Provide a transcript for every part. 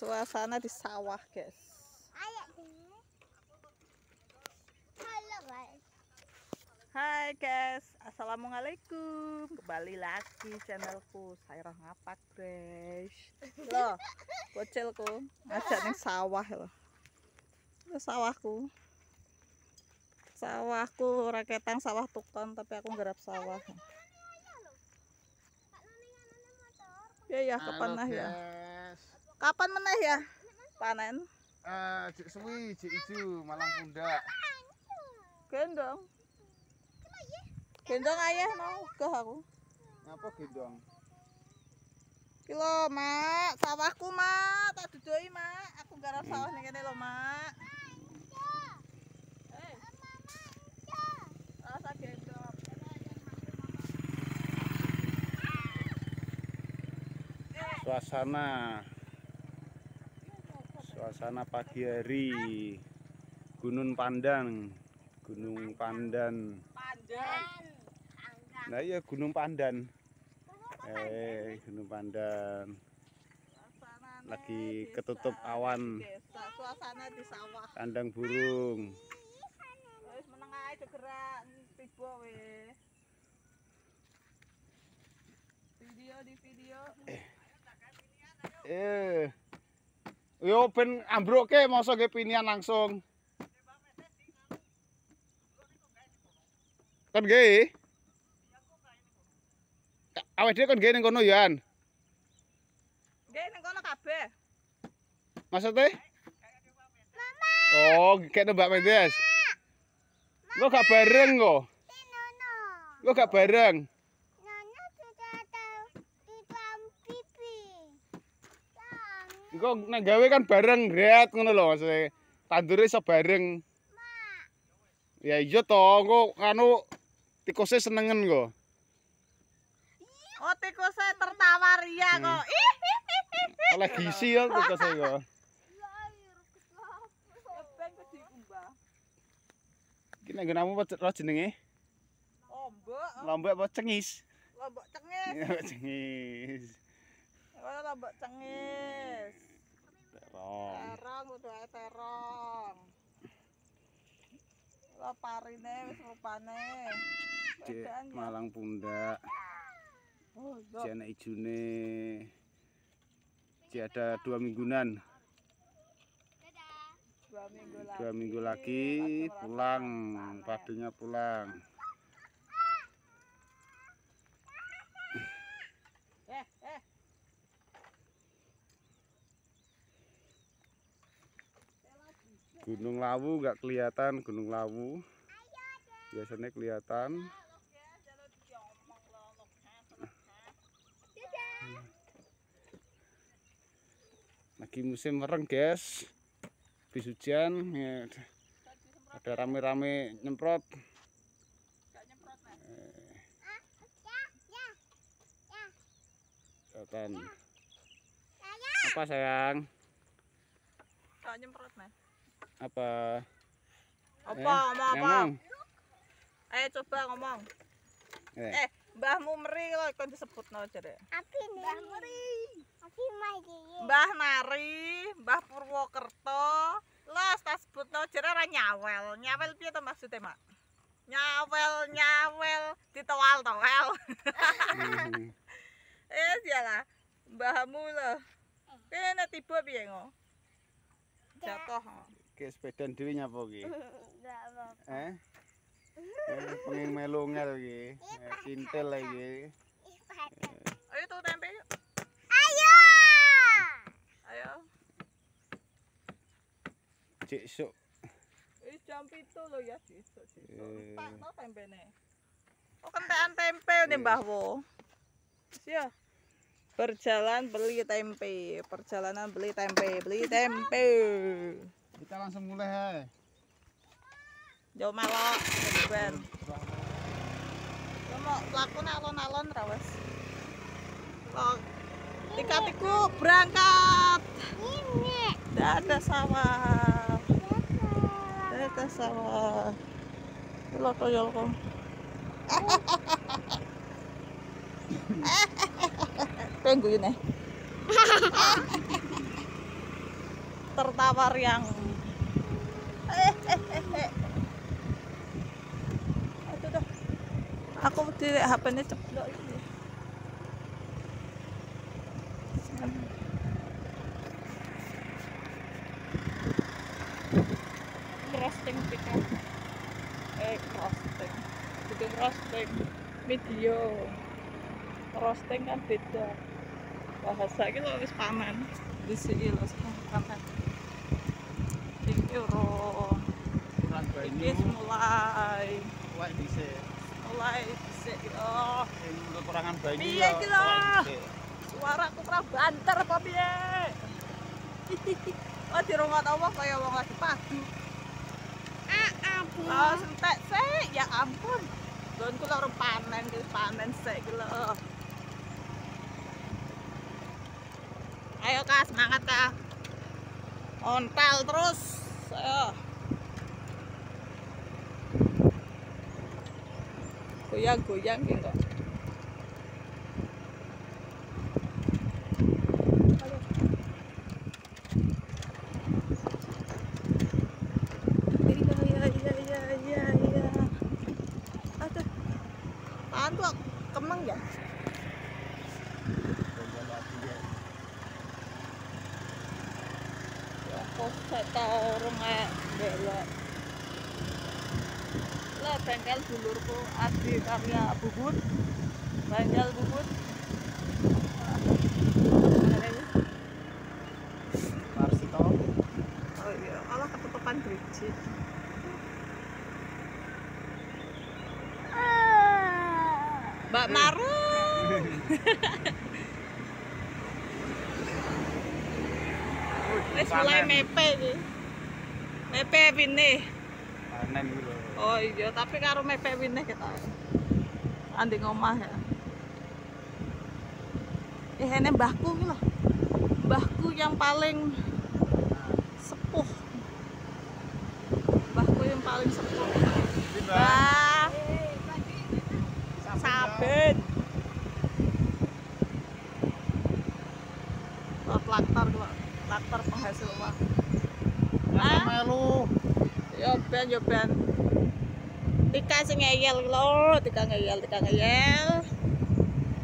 suasana di sawah guys. Hai guys Assalamualaikum Kembali lagi channelku Saya ngapak guys Loh Bocilku Ngajak nih sawah loh Itu sawahku Sawahku raketang sawah tukon Tapi aku nggarap sawah Ya ya kapan nah ya. Kapan meneh ya Panen Eh, cik suwi, cik ijo, malang pundak. Gendong Gendong ayah mau Gah aku Ngapa gendong? Kilo, Mak. Sawahku, Mak. Tak dudoi, Mak. Aku garap sawah ning kene lho, Mak. Eh. Rasa gendong. Suasana Suasana pagi hari. Gunung Pandan. Gunung Pandan. Pandan. Nah iya Gunung Pandan. Eh Gunung Pandan. Suasana Lagi desa ketutup awan. Suasana di sawah. Kandang burung. Wis meneng ae do gerak. Tiba wis. Video di video. Eh Yo ben ambruk ke masa ge pinian langsung Kan ge Awake dhewe kon ge ning kono yan Nggih ning kono kabeh. Maksudnya? Oh, kayak nembak Mendes. Lo gak bareng kok. Lo gak bareng. Engko nek gawe kan bareng gret ngono lho maksudnya. Tandure iso bareng. Ya iya to, engko anu tikuse senengen kok. Oh, tikusnya tertawa ria Hmm. kok. Ih. Oleh gizi ya tikuse kok. Iki nek nggonamu apa jenenge? Lombok, Lombok apa cengis? lombok cengis. Ya cengis. Lombok cengis. Terong. Terong udah ae terong. Lo parine wis rupane. Cek ya. malang pundak. Oh, Cek anak ijune. Cek ada dua mingguan. dua minggu lagi. dua minggu lagi pulang padunya pulang Eh, eh. Gunung Lawu nggak kelihatan Gunung Lawu. Biasanya kelihatan. Lagi musim mereng guys. Habis hujan ya, ada rame-rame nyemprot. Nek. kelihatan. Apa sayang? Gak nyemprot, Nek. Apa Apa, Eh, ngomong apa? ngomong Ayo coba ngomong. Eh. Eh, Mbahmu Meri kok kon disebutno jare. Api nih. Mbak Meri. Mbah Nari, Mbah Purwokerto. Los tak sebutno jare ora nyawel. Nyawel piye to maksudnya, Mak? Nyawel, nyawel, ditowal-towel. Hmm. eh, sialah. Mbahmu lho. Kene tiba piye ngo? Jatuh. Oke, sepeda dhewe nyapa iki? Enggak apa-apa. Eh? Eh, pengen melu ngel iki. Eh, Cintel lagi. Pakai. Ayo tuh tempe yuk. Ayo. Ayo. Cek sok. Eh jam itu lo ya sisuk sisuk. Eh. Pak no tempene. Oh kentekan tempe nih Eh. Mbah Wo. Siap. Berjalan beli tempe, perjalanan beli tempe, beli tempe. Kita langsung mulai. Jo melok, ben. Mau lakune alon-alon ra wis. Kok tiga-tiga berangkat. Ini. Dadah sawah. Dadah sawah. Lo toyol kok. Gue nih. tertawa riang. Aduh dah. Aku di HP-nya ceplok. Roasting pickup. Eh, roasting. Itu roasting. Video. Roasting kan beda. Bahasa lho wis panen. Disiki lho sekarang panen. Iki ro. Kurang Iki wis mulai Wah, dhisik. mulai dhisik yo. Sing kekurangan banyu. Piye iki lho? Suaraku ora banter apa piye? Oh lagi padu. Oh, sentek ya ampun. Gon kula urung panen, panen sik iki. Ayo Kak, semangat Kak. Ontel terus. Ayo. Goyang-goyang gitu. Iya, iya, iya, iya, iya, iya. Aduh. Apaan tuh? Kemeng ya? Tahu orang kayak belok. Lah, bengkel dulurku Adi karya Bubut. Bengkel Bubut. Marsito. Oh iya, malah ketutupan driji. Mbak Maru. Wis mulai mepe iki. Mepe wine. Panen iki lho. Oh iya, tapi karo mepe wine kita. Andi ngomah ya. Eh, ini mbahku lho. Mbahku yang paling sepuh. Mbahku yang paling sepuh. Ini, Mbak. Mbah, saben. Oh, traktor kok. Traktor penghasil uang. Lah melu. Yo ben yo ben. Tika sing ngeyel lho, tika ngeyel, tika ngeyel.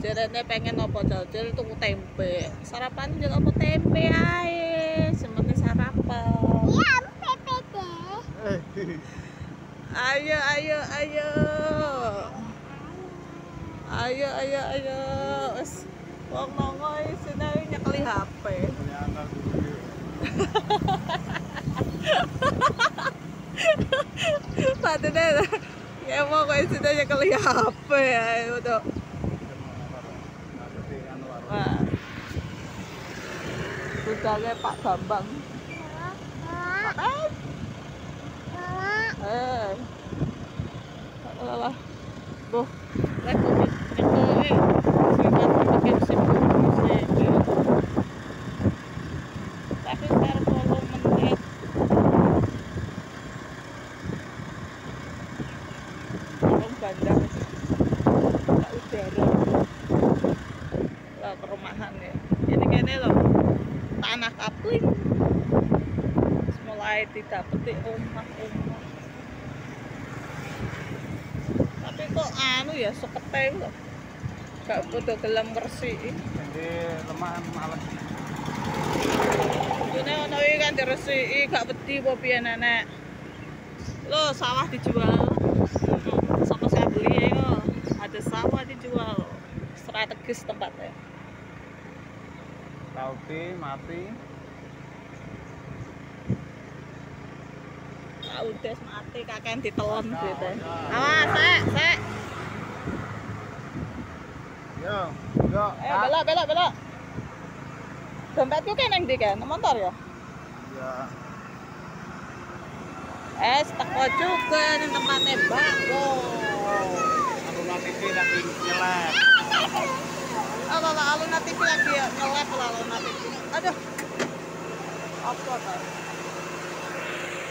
Jarene pengen apa jajal tuku tempe. Sarapan yo apa tempe ae, sementing sarapan. Ya, PPT. Ayo ayo ayo. Ayo ayo ayo. Wis wong nongo isine nyekeli HP. Patene ya mau kok isine nyekeli HP ae udah. Wah. Budalnya Pak Bambang. Eh. Lah. Boh, lek kuwi nyekeli. Singkat pakai sibuk musik. Tapi sekarang kalau menit Orang bandar Tak udara Lah perumahan ya Ini kene loh Terus mulai didapeti omah-omah Tapi kok anu ya sekete loh Gak butuh gelem ngersih Jadi lemah males. Ini ono iki kan diresiki gak wedi apa piye nenek. Lo sawah dijual. Sapa saya beli ya kok. Ada sawah dijual. Strategis tempatnya. Tauti mati. Lah udah mati kakek ditelan gitu. Awas, sek, sek. Yo, yo. Ayo belok, belok, belok. Dompetku kan yang di kan, motor ya. Ya. Es teko juga nih tempatnya bako. Aku nanti sih lagi nyelek. Ala ala alun lagi nge-live lah alun TV. Aduh. Apa tuh?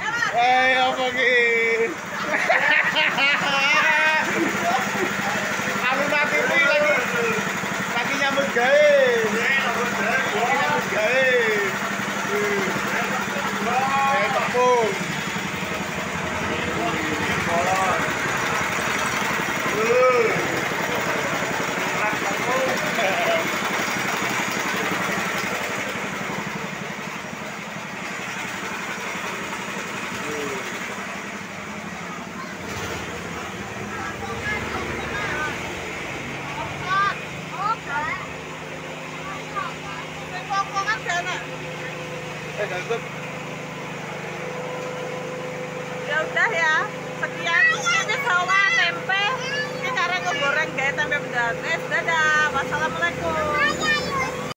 Ay, apa ki? Aku mati ini lagi. Lagi nyambut gawe. Nyambut gawe. Nyambut gawe. Eh, tepung.